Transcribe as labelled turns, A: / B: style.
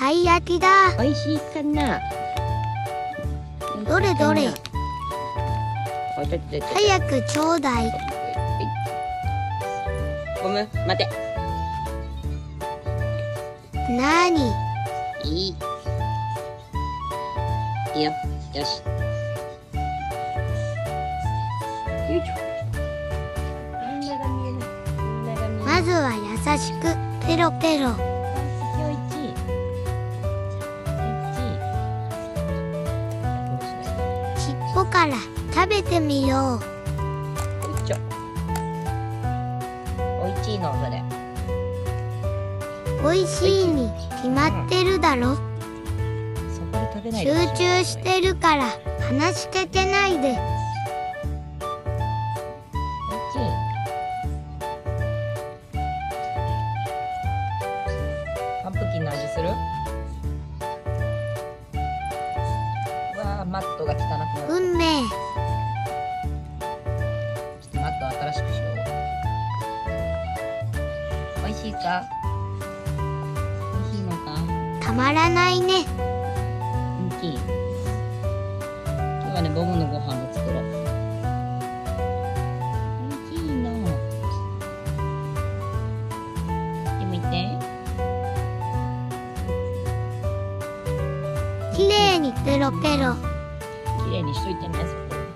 A: たい焼きだ。
B: しいかな？
A: どれどれ？早くちょうだい。
B: ゴム待て。
A: なに
B: いい。いいよ。よし。
A: まずは優しく。ペロペロ
B: いち
A: 尻尾から食べてみよう。
B: よいしょ。おいのそれ。
A: おいしいに決まってるだろ。
B: そこで食べない
A: 集中してるから話しかけないで。
B: パンプキンの味する？わあマットが汚くいか？美味しいのか？
A: たまらないね
B: 大きい。今日はね、ボムのご飯も作ろう。美味しいの。でもいて。
A: きれいにペロペロ
B: 綺麗にしといてね。